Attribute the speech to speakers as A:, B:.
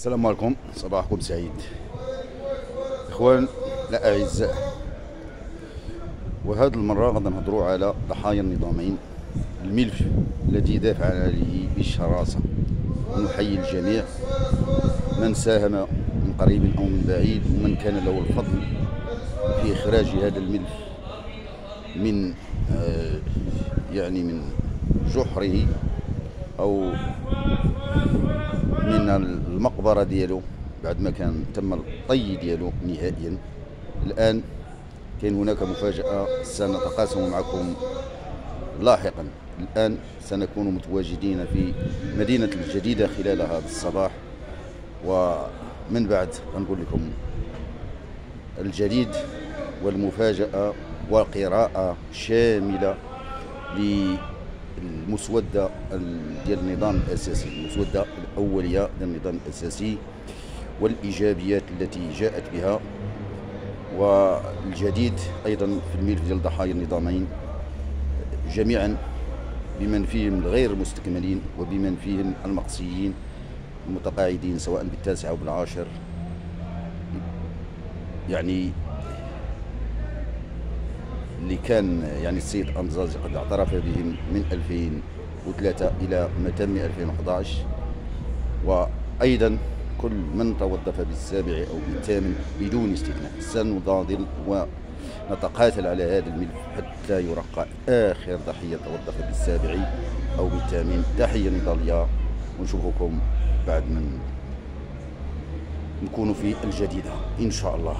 A: السلام عليكم. صباحكم سعيد. إخوان الأعزاء وهذه المرة غادي نهضروا على ضحايا النظامين الملف الذي دافع عليه بشراسه ونحيي الجميع. من ساهم من قريب أو من بعيد ومن كان له الفضل في إخراج هذا الملف من آه، يعني من جحره أو المقبرة ديالو بعد ما كان تم الطي ديالو نهائيا الآن كاين هناك مفاجأة سنتقاسم معكم لاحقا. الآن سنكون متواجدين في مدينة الجديدة خلال هذا الصباح. ومن بعد غنقول لكم الجديد والمفاجأة وقراءه شاملة المسودة ديال النظام الأساسي المسودة الأولية ديال النظام الأساسي والإيجابيات التي جاءت بها والجديد أيضا في الملف ديال ضحايا النظامين جميعا بمن فيهم الغير مستكملين وبمن فيهم المقصيين المتقاعدين سواء بالتاسع أو بالعاشر. يعني اللي كان يعني السيد أنزازي قد اعترف بهم من 2003 إلى متم 2011 وأيضا كل من توظف بالسابع أو بالثامن بدون استثناء. سنضاضل ونتقاتل على هذا الملف حتى يرقى آخر ضحية توظف بالسابع أو بالثامن. تحية نضالية ونشوفكم بعد من نكون في الجديدة إن شاء الله.